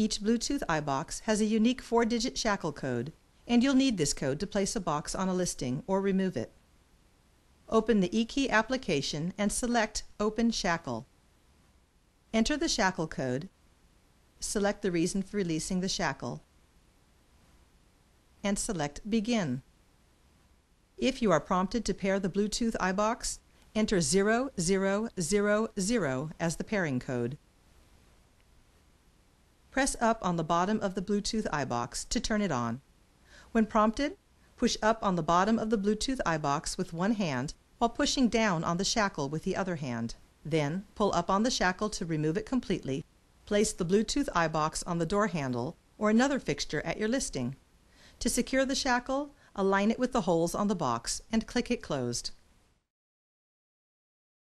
Each Bluetooth iBox has a unique four-digit shackle code, and you'll need this code to place a box on a listing or remove it. Open the eKey application and select Open Shackle. Enter the shackle code, select the reason for releasing the shackle, and select Begin. If you are prompted to pair the Bluetooth iBox, enter 0000 as the pairing code. Press up on the bottom of the Bluetooth iBox to turn it on. When prompted, push up on the bottom of the Bluetooth iBox with one hand while pushing down on the shackle with the other hand. Then, pull up on the shackle to remove it completely. Place the Bluetooth iBox on the door handle or another fixture at your listing. To secure the shackle, align it with the holes on the box and click it closed.